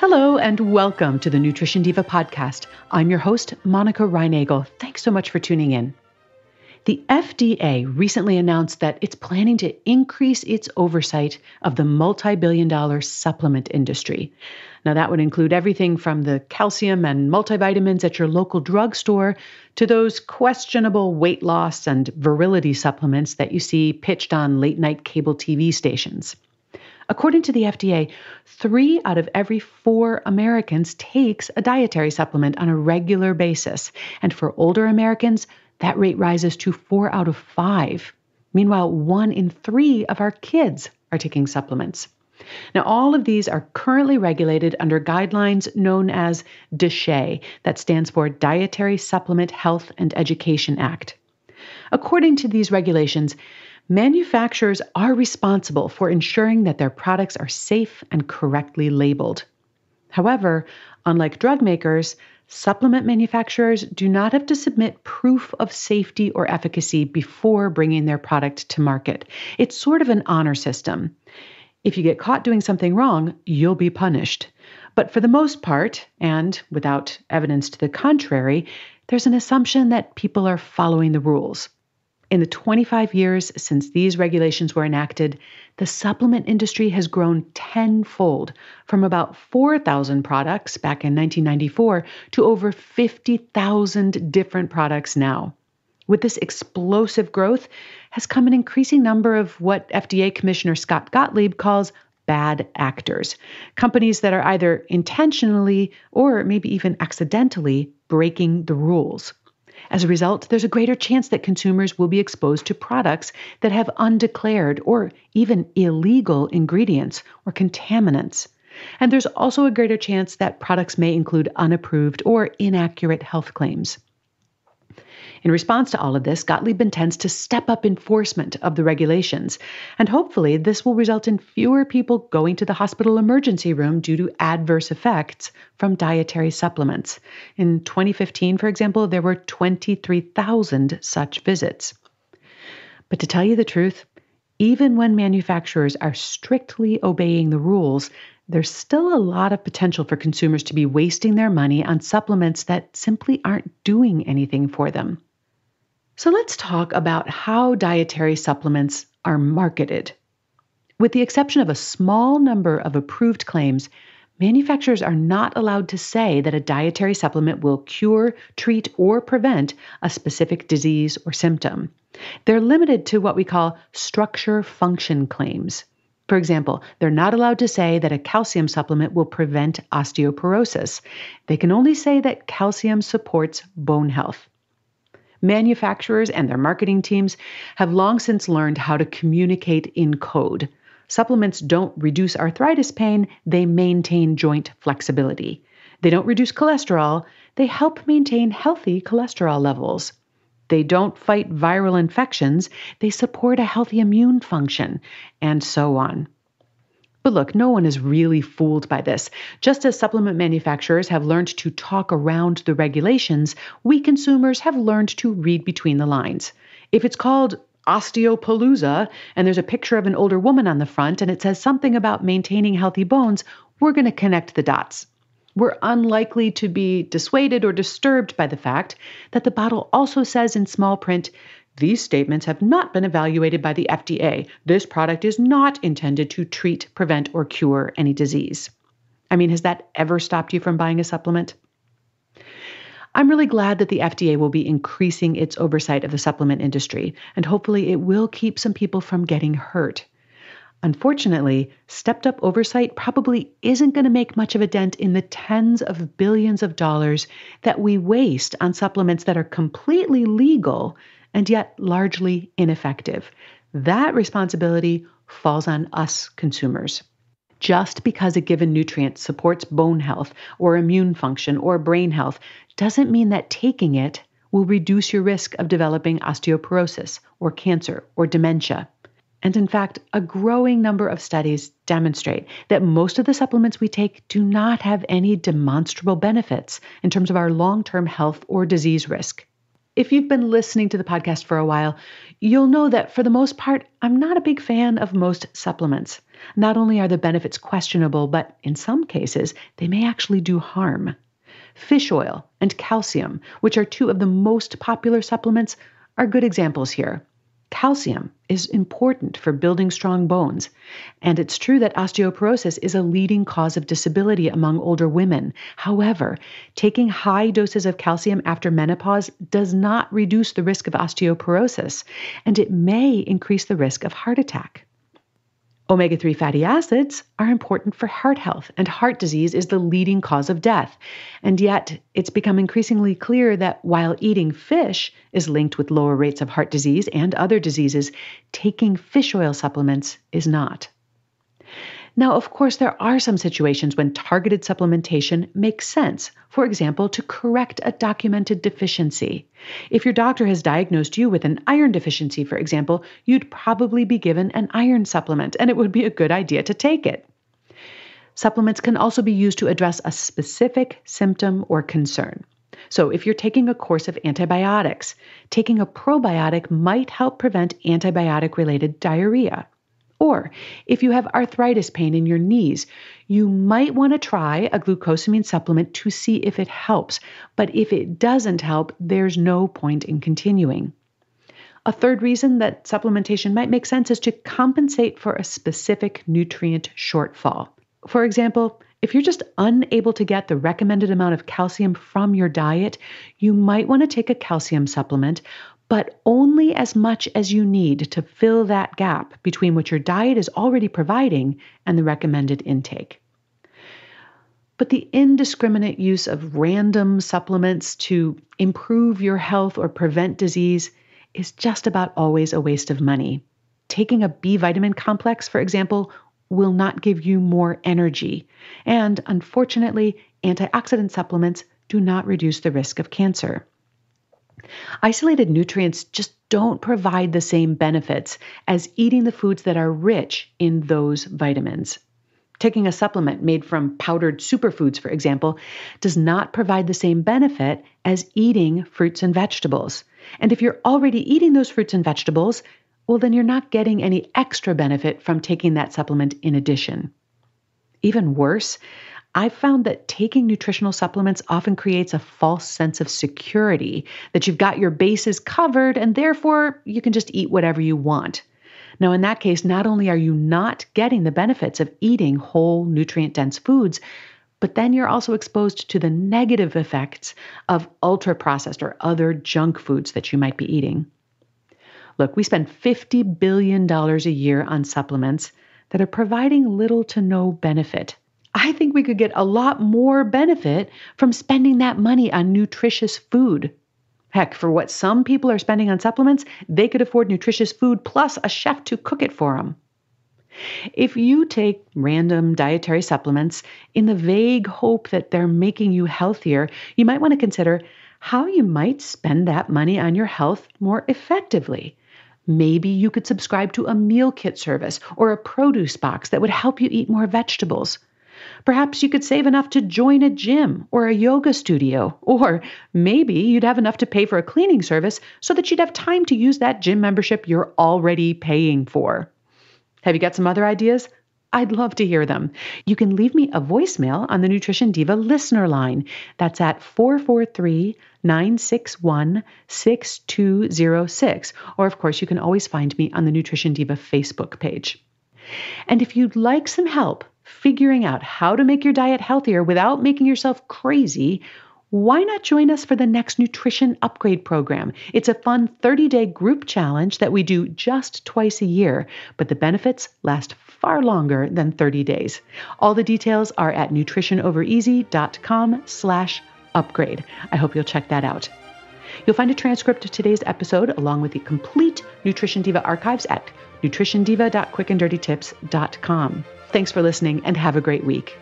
Hello, and welcome to the Nutrition Diva podcast. I'm your host, Monica Reinagel. Thanks so much for tuning in. The FDA recently announced that it's planning to increase its oversight of the multi billion dollar supplement industry. Now, that would include everything from the calcium and multivitamins at your local drugstore to those questionable weight loss and virility supplements that you see pitched on late night cable TV stations. According to the FDA, three out of every four Americans takes a dietary supplement on a regular basis. And for older Americans, that rate rises to four out of five. Meanwhile, one in three of our kids are taking supplements. Now, all of these are currently regulated under guidelines known as DSHEA, that stands for Dietary Supplement Health and Education Act. According to these regulations, manufacturers are responsible for ensuring that their products are safe and correctly labeled. However, unlike drug makers, supplement manufacturers do not have to submit proof of safety or efficacy before bringing their product to market. It's sort of an honor system. If you get caught doing something wrong, you'll be punished. But for the most part, and without evidence to the contrary, there's an assumption that people are following the rules. In the 25 years since these regulations were enacted, the supplement industry has grown tenfold from about 4,000 products back in 1994 to over 50,000 different products now. With this explosive growth has come an increasing number of what FDA Commissioner Scott Gottlieb calls bad actors, companies that are either intentionally or maybe even accidentally breaking the rules. As a result, there's a greater chance that consumers will be exposed to products that have undeclared or even illegal ingredients or contaminants. And there's also a greater chance that products may include unapproved or inaccurate health claims. In response to all of this, Gottlieb intends to step up enforcement of the regulations, and hopefully, this will result in fewer people going to the hospital emergency room due to adverse effects from dietary supplements. In 2015, for example, there were 23,000 such visits. But to tell you the truth, even when manufacturers are strictly obeying the rules, there's still a lot of potential for consumers to be wasting their money on supplements that simply aren't doing anything for them. So let's talk about how dietary supplements are marketed. With the exception of a small number of approved claims, manufacturers are not allowed to say that a dietary supplement will cure, treat, or prevent a specific disease or symptom. They're limited to what we call structure function claims. For example, they're not allowed to say that a calcium supplement will prevent osteoporosis. They can only say that calcium supports bone health. Manufacturers and their marketing teams have long since learned how to communicate in code. Supplements don't reduce arthritis pain, they maintain joint flexibility. They don't reduce cholesterol, they help maintain healthy cholesterol levels. They don't fight viral infections, they support a healthy immune function, and so on. But look, no one is really fooled by this. Just as supplement manufacturers have learned to talk around the regulations, we consumers have learned to read between the lines. If it's called osteopalooza and there's a picture of an older woman on the front and it says something about maintaining healthy bones, we're going to connect the dots. We're unlikely to be dissuaded or disturbed by the fact that the bottle also says in small print these statements have not been evaluated by the FDA. This product is not intended to treat, prevent, or cure any disease. I mean, has that ever stopped you from buying a supplement? I'm really glad that the FDA will be increasing its oversight of the supplement industry, and hopefully it will keep some people from getting hurt. Unfortunately, stepped up oversight probably isn't going to make much of a dent in the tens of billions of dollars that we waste on supplements that are completely legal and yet largely ineffective. That responsibility falls on us consumers. Just because a given nutrient supports bone health or immune function or brain health doesn't mean that taking it will reduce your risk of developing osteoporosis or cancer or dementia. And in fact, a growing number of studies demonstrate that most of the supplements we take do not have any demonstrable benefits in terms of our long term health or disease risk. If you've been listening to the podcast for a while, you'll know that for the most part, I'm not a big fan of most supplements. Not only are the benefits questionable, but in some cases, they may actually do harm. Fish oil and calcium, which are two of the most popular supplements, are good examples here. Calcium is important for building strong bones, and it's true that osteoporosis is a leading cause of disability among older women. However, taking high doses of calcium after menopause does not reduce the risk of osteoporosis, and it may increase the risk of heart attack. Omega 3 fatty acids are important for heart health, and heart disease is the leading cause of death. And yet, it's become increasingly clear that while eating fish is linked with lower rates of heart disease and other diseases, taking fish oil supplements is not. Now, of course, there are some situations when targeted supplementation makes sense. For example, to correct a documented deficiency. If your doctor has diagnosed you with an iron deficiency, for example, you'd probably be given an iron supplement, and it would be a good idea to take it. Supplements can also be used to address a specific symptom or concern. So, if you're taking a course of antibiotics, taking a probiotic might help prevent antibiotic related diarrhea. Or if you have arthritis pain in your knees, you might want to try a glucosamine supplement to see if it helps. But if it doesn't help, there's no point in continuing. A third reason that supplementation might make sense is to compensate for a specific nutrient shortfall. For example, if you're just unable to get the recommended amount of calcium from your diet, you might want to take a calcium supplement, but only as much as you need to fill that gap between what your diet is already providing and the recommended intake. But the indiscriminate use of random supplements to improve your health or prevent disease is just about always a waste of money. Taking a B vitamin complex, for example, will not give you more energy. And unfortunately, antioxidant supplements do not reduce the risk of cancer. Isolated nutrients just don't provide the same benefits as eating the foods that are rich in those vitamins. Taking a supplement made from powdered superfoods, for example, does not provide the same benefit as eating fruits and vegetables. And if you're already eating those fruits and vegetables, well, then you're not getting any extra benefit from taking that supplement in addition. Even worse, I've found that taking nutritional supplements often creates a false sense of security that you've got your bases covered and therefore you can just eat whatever you want. Now, in that case, not only are you not getting the benefits of eating whole, nutrient dense foods, but then you're also exposed to the negative effects of ultra processed or other junk foods that you might be eating. Look, we spend $50 billion a year on supplements that are providing little to no benefit. I think we could get a lot more benefit from spending that money on nutritious food. Heck, for what some people are spending on supplements, they could afford nutritious food plus a chef to cook it for them. If you take random dietary supplements in the vague hope that they're making you healthier, you might want to consider how you might spend that money on your health more effectively. Maybe you could subscribe to a meal kit service or a produce box that would help you eat more vegetables. Perhaps you could save enough to join a gym or a yoga studio, or maybe you'd have enough to pay for a cleaning service so that you'd have time to use that gym membership you're already paying for. Have you got some other ideas? I'd love to hear them. You can leave me a voicemail on the Nutrition Diva listener line. That's at 443 961 6206. Or, of course, you can always find me on the Nutrition Diva Facebook page. And if you'd like some help figuring out how to make your diet healthier without making yourself crazy, why not join us for the next nutrition upgrade program? It's a fun 30 day group challenge that we do just twice a year, but the benefits last far longer than 30 days. All the details are at nutritionovereasy.com slash upgrade. I hope you'll check that out. You'll find a transcript of today's episode along with the complete Nutrition Diva archives at nutritiondiva.quickanddirtytips.com. Thanks for listening and have a great week.